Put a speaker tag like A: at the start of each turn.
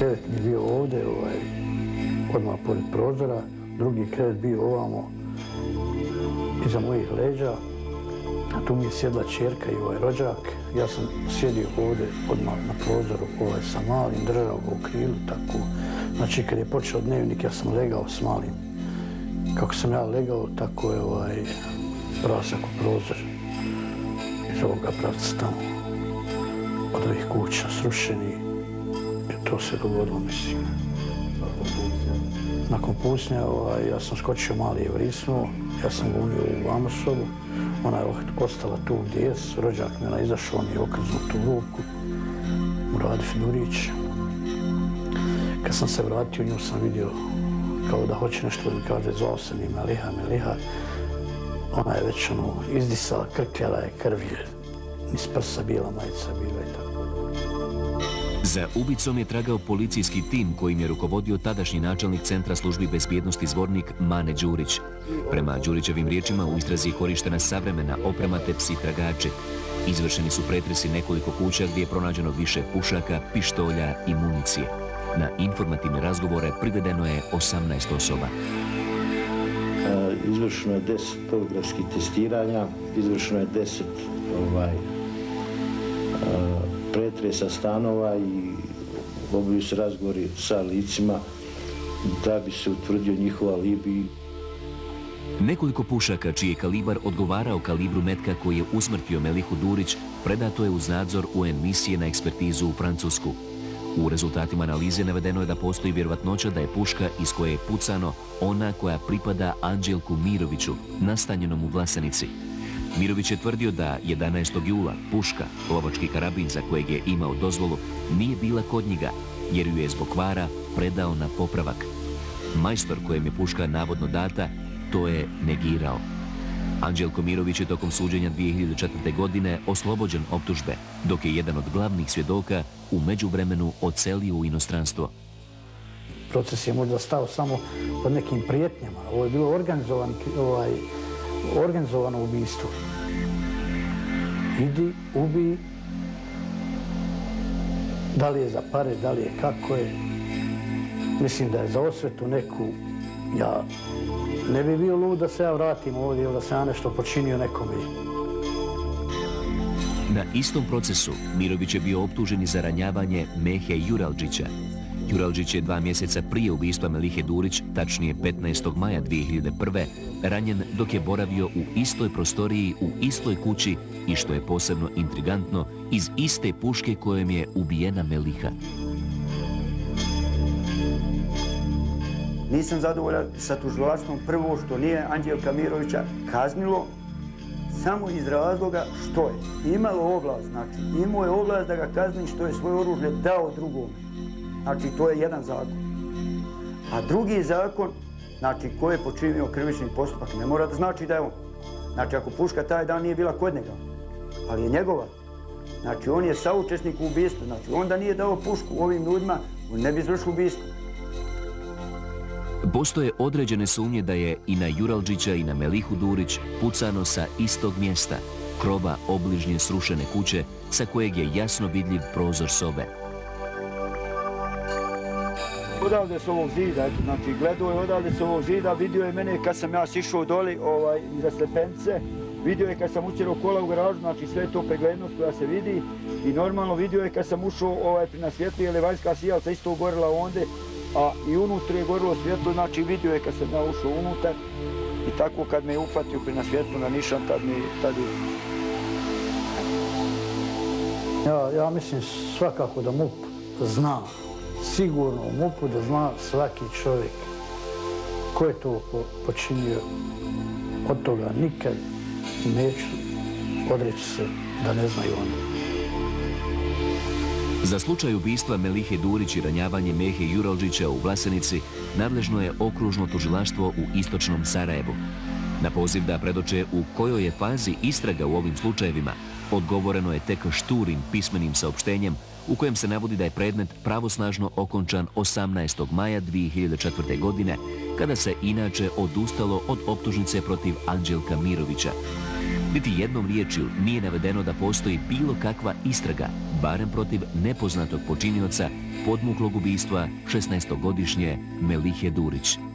A: krevet mi bio ovdje, ovaj, odmah pored prozora, drugi krevet bio ovamo, iza mojih leđa, a tu mi je sjedla čerka i ovaj rođak. Ja sam sjedio ovdje odmah na prozoru ovaj, sa malim, držao ga u krilu, tako. Znači, kad je počeo dnevnik, ja sam legao s malim. Kako sam ja legao, tako je ovaj, prasak u prozor iz ovoga pravca tamo. Od ovih kuća srušeni. To se dogodilo, mislim. Nakon pusnja, ovaj, ja sam skočio mali je ja sam ga unio u sobu, ona je ostala tu gdje je, rođak me izašao, on je tu ruku, Muradi Fidurić. Kad sam se vratio, nju sam vidio kao da hoće nešto da mi kaže, zvao se mi Meliha, Meliha. Ona je već ono, izdisala, krkljala je krv, niz prsa bila, majica bila i tako.
B: Za ubicom je tragao policijski tim kojim je rukovodio tadašnji načelnik Centra službi bezbjednosti zvornik Mane Đurić. Prema Đurićevim riječima u istrazi je korištena savremena oprema te psi tragači. Izvršeni su pretresi nekoliko kuća gdje je pronađeno više pušaka, pištolja i municije. Na informativne razgovore privedeno je 18 osoba.
C: E, izvršeno je 10 poligrafskih testiranja, izvršeno je 10 ovaj, pretresa stanova i obavljaju se razgovori sa licima da bi se utvrdio njihova libi.
B: Nekoliko pušaka čiji je kalibar odgovarao kalibru metka koji je usmrtio Melihu Durić predato je uz nadzor UN misije na ekspertizu u Francusku. U rezultatima analize navedeno je da postoji vjerovatnoća da je puška iz koje je pucano ona koja pripada Anđelku Miroviću, nastanjenom u Vlasenici. Mirović je tvrdio da 11. jula puška, lovački karabin za kojeg je imao dozvolu, nije bila kod njega, jer ju je zbog kvara predao na popravak. Majstor kojem je puška navodno data, to je negirao. Anđelko Mirović je tokom suđenja 2004. godine oslobođen optužbe, dok je jedan od glavnih svjedoka u međuvremenu ocelio u inostranstvo.
A: Proces je možda stao samo pod nekim prijetnjama. Ovo je bilo organizovan ovaj, organizovano ubijstvo. Idi, ubi, da li je za pare, da li je kako je. Mislim da je za osvetu neku, ja ne bi bio lud da se ja vratim ovdje ili da se ja nešto počinio nekome.
B: Na istom procesu Mirović je bio optužen za ranjavanje Mehe Juralđića, Juralđić je dva mjeseca prije ubijstva Melihe Durić, tačnije 15. maja 2001. ranjen dok je boravio u istoj prostoriji, u istoj kući i što je posebno intrigantno, iz iste puške kojom je ubijena Meliha.
D: Nisam zadovoljan sa tužilaštvom prvo što nije Anđelka Mirovića kaznilo samo iz razloga što je imalo oblast, znači imao je oblast da ga kazni što je svoje oružje dao drugome. Znači, to je jedan zakon. A drugi zakon, znači, ko je počinio krivični postupak, ne mora da znači da je on. Znači, ako puška taj dan nije bila kod njega, ali je njegova. Znači, on je saučesnik u ubistvu. Znači, onda nije dao pušku ovim ljudima, on ne bi izvršio ubijstvo.
B: Postoje određene sumnje da je i na Juralđića i na Melihu Durić pucano sa istog mjesta, kroba obližnje srušene kuće sa kojeg je jasno vidljiv prozor sobe
D: odavde s ovog zida, znači gledao je odavde s ovog zida, vidio je mene kad sam ja sišao doli ovaj, iza vidio je kad sam učerao kola u garažu, znači sve to preglednost koja se vidi i normalno vidio je kad sam ušao ovaj, na svjetlu, jer je vanjska sijalca isto ugorila onde, a i unutra je gorilo svjetlo, znači vidio je kad sam ja ušao unutar i tako kad me je ufatio pri na svjetlu na nišan, tad mi tad je...
A: Ja, ja mislim svakako da MUP zna sigurno u MUP-u da zna svaki čovjek ko je to počinio. Od toga nikad neću odreći se da ne znaju oni.
B: Za slučaj ubijstva Melihe Durić i ranjavanje Mehe Juralđića u Vlasenici nadležno je okružno tužilaštvo u istočnom Sarajevu. Na poziv da predoče u kojoj je fazi istraga u ovim slučajevima, odgovoreno je tek šturim pismenim saopštenjem u kojem se navodi da je predmet pravosnažno okončan 18. maja 2004. godine, kada se inače odustalo od optužnice protiv Anđelka Mirovića. Niti jednom riječju nije navedeno da postoji bilo kakva istraga, barem protiv nepoznatog počinioca podmuklog ubistva 16-godišnje Melihe Durić.